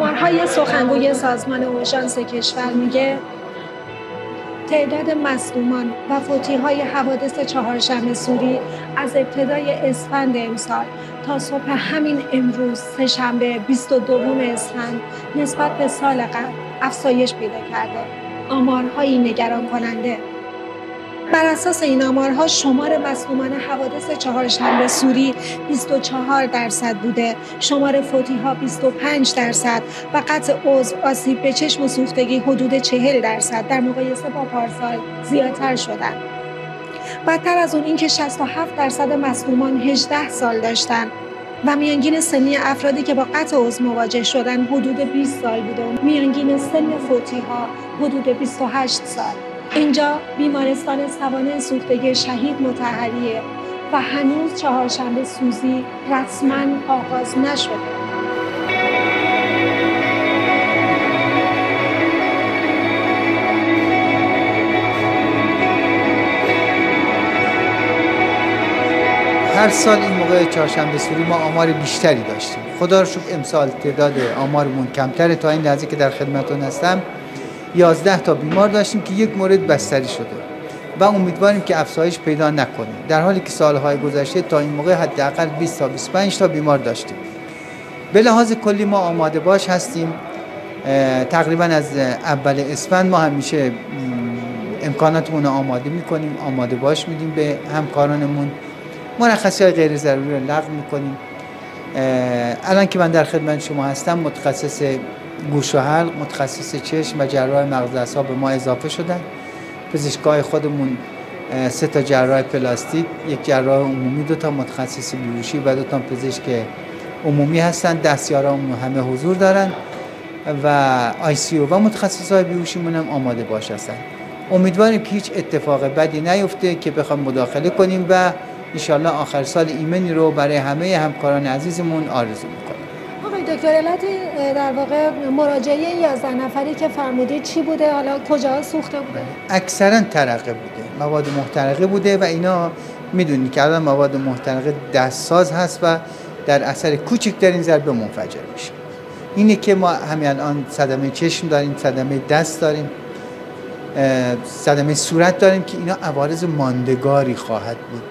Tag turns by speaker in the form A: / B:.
A: های سخنگوی سازمان اورژانس کشور میگه تعداد مصدومان و فوتی های حوادث چهارشنبه سوری از ابتدای اسفند امسال تا صبح همین امروز سهشنبه 22 اسفند نسبت به سال قبل افزایش پیدا کرده. آمارهایی نگران کننده بر اساس این آمارها شمار مصدومان حوادث چهارشنبه سوری 24 درصد بوده. شمار فوتی ها 25 درصد و قطع عضو آسیب به چشم و سوختگی حدود 40 درصد در مقایسه با پارسال زیادتر شدن بدتر از اون اینکه 67 درصد مصدومان 18 سال داشتن و میانگین سنی افرادی که با قطع عضو مواجه شدن حدود 20 سال بوده. و میانگین سن فوتی ها حدود 28 سال. اینجا بیمارستان سوانه سوختگی شهید متحریه و هنوز چهارشنبه سوزی رسما آغاز نشده.
B: هر سال این موقع چهارشنبه سوری ما آمار بیشتری داشتیم. خدا رو شکر امسال تعداد آمارمون کمتره. تا این لحظه که در خدمتتون هستم 11 تا بیمار داشتیم که یک مورد بستری شده. و امیدواریم که افزایش پیدا نکنه. در حالی که سالهای گذشته تا این موقع حداقل 20 تا 25 تا بیمار داشتیم. به لحاظ کلی ما آماده باش هستیم. تقریبا از اول اسفند ما همیشه امکاناتمون آماده می‌کنیم آماده باش میدیم به همکارانمون. مرخصی های غیر ضروری رو لغو می‌کنیم. الان که من در خدمت شما هستم متخصص گوش و حلق متخصص چشم و جراح مغز اعصاب به ما اضافه شدن. پزشکای خودمون سه تا جراح پلاستیک یک جراح عمومی دو تا متخصص بیهوشی و دو تا پزشک عمومی هستن. دستیارامون همه حضور دارن و آی سی و متخصص های بیهوشیمون هم آماده باش هستن. امیدواریم که هیچ اتفاق بدی نیفته که بخوام مداخله کنیم و انشالله آخر سال ایمنی رو برای همه همکاران عزیزمون آرزو می‌کنیم
A: آقای دکتر علت در واقع مراجعه 11 نفری که فرمودید چی بوده؟ حالا کجا سوخته بوده؟
B: اکثرا ترقه بوده مواد محترقه بوده و اینا می‌دونید که الان مواد محترقه دستساز هست و در اثر کوچکترین ضربه منفجر میشه. اینه که ما همین الان صدمه چشم داریم صدمه دست داریم صدمه صورت داریم که اینا عوارض ماندگاری خواهد بود.